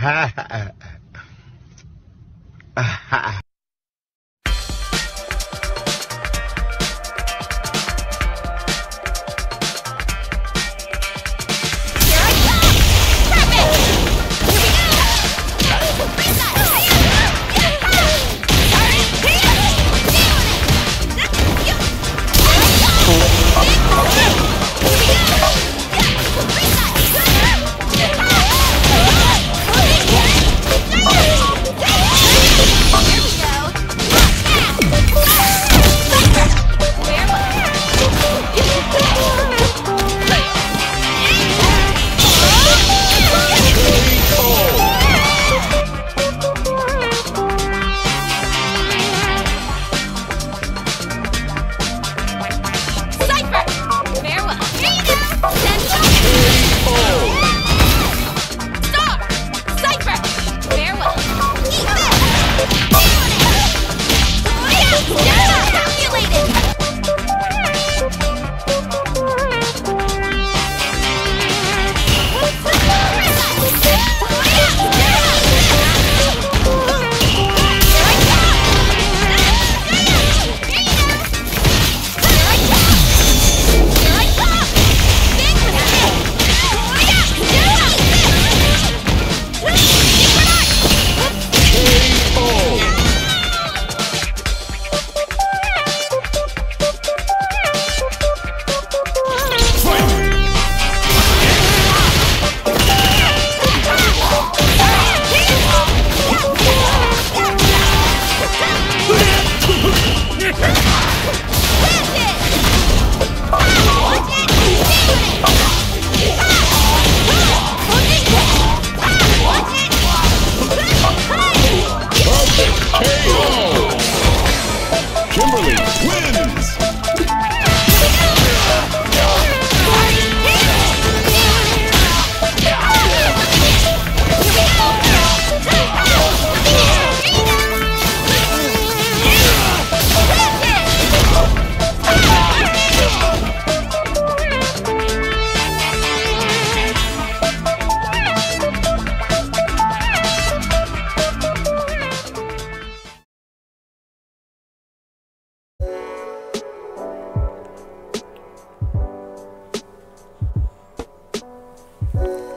ها ها ها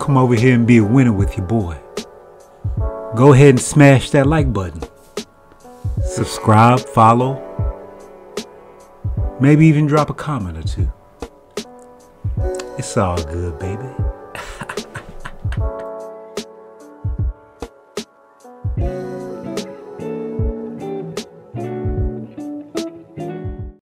Come over here and be a winner with your boy. Go ahead and smash that like button. Subscribe, follow, maybe even drop a comment or two. It's all good, baby.